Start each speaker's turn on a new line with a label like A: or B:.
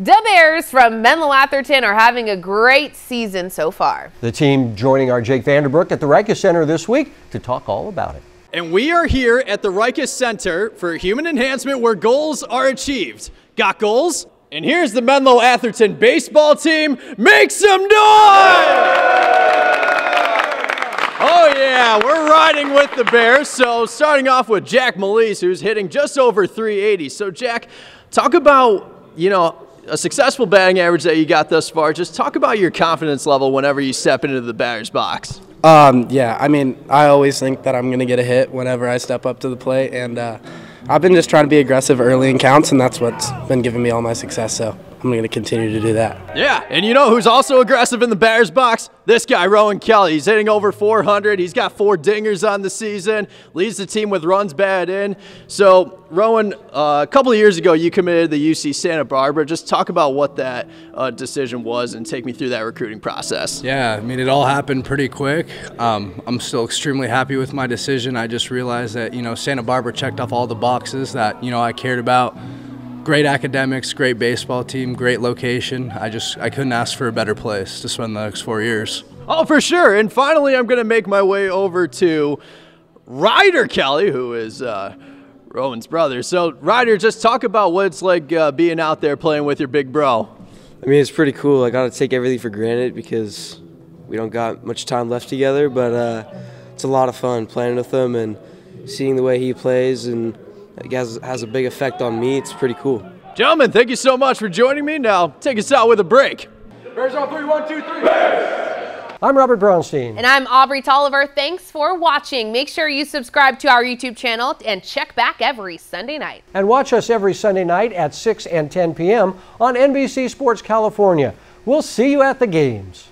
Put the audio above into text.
A: The Bears from Menlo Atherton are having a great season so far.
B: The team joining our Jake Vanderbrook at the Riekes Center this week to talk all about it.
C: And we are here at the Riekes Center for Human Enhancement where goals are achieved. Got goals? And here's the Menlo Atherton baseball team. Make some noise! Oh yeah, we're riding with the Bears. So starting off with Jack Malise, who's hitting just over 380. So Jack, talk about, you know, a successful batting average that you got thus far. Just talk about your confidence level whenever you step into the batter's box.
D: Um, yeah, I mean, I always think that I'm going to get a hit whenever I step up to the plate, and uh, I've been just trying to be aggressive early in counts, and that's what's been giving me all my success. So I'm going to continue to do that.
C: Yeah, and you know who's also aggressive in the Bears box? This guy, Rowan Kelly. He's hitting over 400. He's got four dingers on the season, leads the team with runs bad in. So, Rowan, uh, a couple of years ago, you committed to the UC Santa Barbara. Just talk about what that uh, decision was and take me through that recruiting process.
E: Yeah, I mean, it all happened pretty quick. Um, I'm still extremely happy with my decision. I just realized that, you know, Santa Barbara checked off all the boxes that, you know, I cared about great academics, great baseball team, great location. I just I couldn't ask for a better place to spend the next four years.
C: Oh, for sure. And finally, I'm going to make my way over to Ryder Kelly, who is uh, Rowan's brother. So, Ryder, just talk about what it's like uh, being out there playing with your big bro.
F: I mean, it's pretty cool. I got to take everything for granted because we don't got much time left together, but uh, it's a lot of fun playing with him and seeing the way he plays and it has, has a big effect on me. It's pretty cool.
C: Gentlemen, thank you so much for joining me. Now, take us out with a break.
G: Bears on three, one, two, three. Bears!
B: I'm Robert Brownstein.
A: And I'm Aubrey Tolliver. Thanks for watching. Make sure you subscribe to our YouTube channel and check back every Sunday night.
B: And watch us every Sunday night at 6 and 10 p.m. on NBC Sports California. We'll see you at the games.